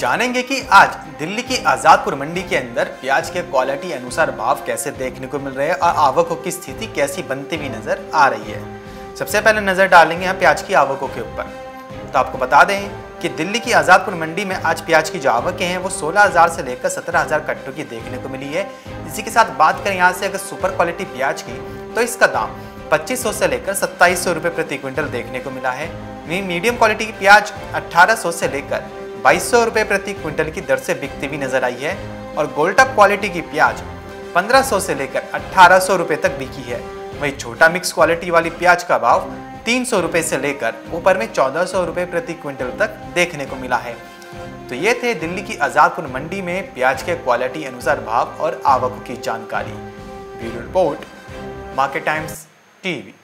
जानेंगे कि आज दिल्ली की आजादपुर मंडी के अंदर प्याज के क्वालिटी अनुसार भाव कैसे देखने को मिल रहे हैं और आवकों की स्थिति कैसी बनती हुई नज़र आ रही है। सबसे पहले नज़र डालेंगे हम प्याज की आवकों के ऊपर। तो आपको बता दें कि दिल्ली की आज़ादपुर मंडी में आज प्याज की जो आवकें हैं वो 16,000 से लेकर 17,000 कट्टों की देखने को मिली है। इसी के साथ बात करें यहाँ से अगर सुपर क्वालिटी प्याज की तो इसका दाम 2500 से लेकर सत्ताईस सौ प्रति क्विंटल देखने को मिला है। मीडियम क्वालिटी की प्याज 1800 से लेकर बाईस सौ प्रति क्विंटल की दर से बिकती हुई नज़र आई है और गोल्टअप क्वालिटी की प्याज 1500 से लेकर अठारह सौ तक बिकी है। वही छोटा मिक्स क्वालिटी वाली प्याज का भाव तीन सौ से लेकर ऊपर में चौदह सौ प्रति क्विंटल तक देखने को मिला है। तो ये थे दिल्ली की आज़ादपुर मंडी में प्याज के क्वालिटी अनुसार भाव और आवक की जानकारी। Bureau report Market Times, TV.